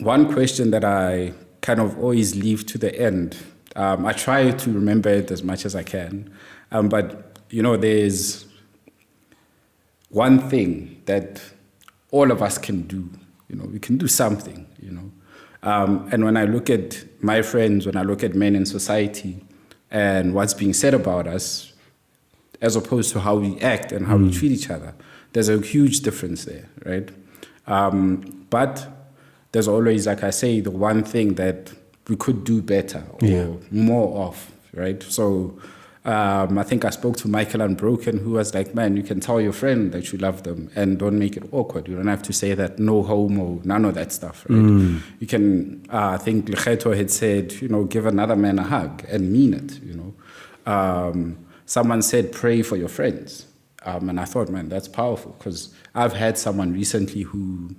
one question that I kind of always leave to the end. Um, I try to remember it as much as I can, um, but you know, there's one thing that all of us can do. You know, we can do something. You know, um, and when I look at my friends, when I look at men in society, and what's being said about us, as opposed to how we act and how mm. we treat each other, there's a huge difference there, right? Um, but there's always, like I say, the one thing that we could do better or yeah. more of, right? So um, I think I spoke to Michael Unbroken, who was like, man, you can tell your friend that you love them and don't make it awkward. You don't have to say that no homo, none of that stuff, right? Mm. You can, uh, I think Lecheto had said, you know, give another man a hug and mean it, you know. Um, someone said, pray for your friends. Um, and I thought, man, that's powerful because I've had someone recently who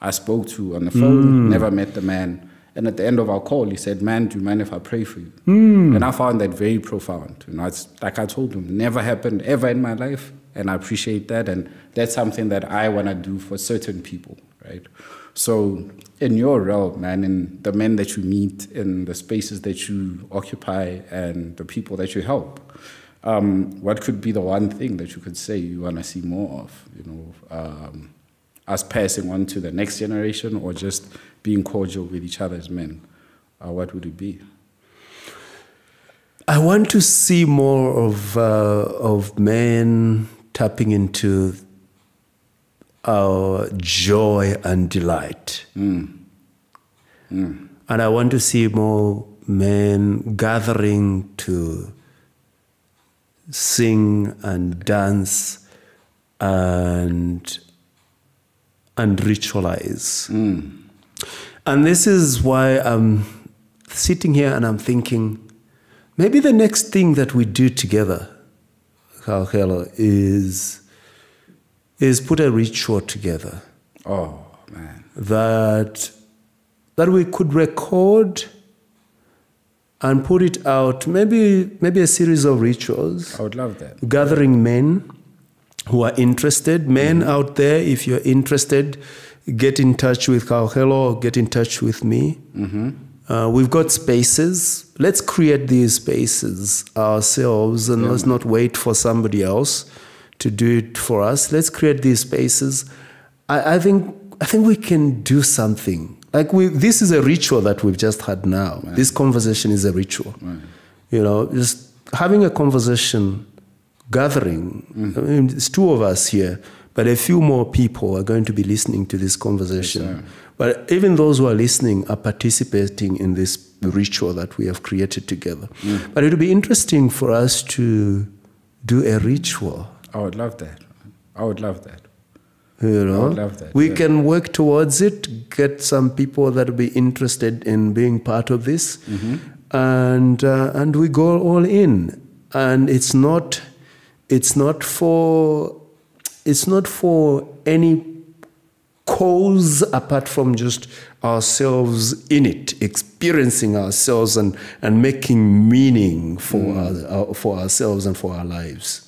I spoke to on the phone, mm. never met the man. And at the end of our call, he said, Man, do you mind if I pray for you? Mm. And I found that very profound. You know, it's like I told him, never happened ever in my life. And I appreciate that. And that's something that I want to do for certain people, right? So, in your realm, man, in the men that you meet, in the spaces that you occupy, and the people that you help, um, what could be the one thing that you could say you want to see more of? You know, um, us passing on to the next generation or just being cordial with each other as men, uh, what would it be? I want to see more of, uh, of men tapping into our joy and delight. Mm. Mm. And I want to see more men gathering to sing and dance and and ritualize. Mm. And this is why I'm sitting here and I'm thinking maybe the next thing that we do together, Hello, is is put a ritual together. Oh man. That that we could record and put it out, maybe maybe a series of rituals. I would love that. Gathering men who are interested. Men mm-hmm. out there, if you're interested, get in touch with Kauhelo, get in touch with me. Mm-hmm. Uh, we've got spaces. Let's create these spaces ourselves and yeah. let's not wait for somebody else to do it for us. Let's create these spaces. I, I think I think we can do something. Like we, this is a ritual that we've just had now. Right. This conversation is a ritual. Right. You know, just having a conversation gathering. Mm. I mean, it's two of us here, but a few more people are going to be listening to this conversation. Yes, but even those who are listening are participating in this ritual that we have created together. Mm. But it would be interesting for us to do a ritual. I would love that. I would love that. You know, that, we yeah. can work towards it. Get some people that will be interested in being part of this, mm-hmm. and uh, and we go all in. And it's not it's not for it's not for any cause apart from just ourselves in it, experiencing ourselves and, and making meaning for, mm. our, for ourselves and for our lives.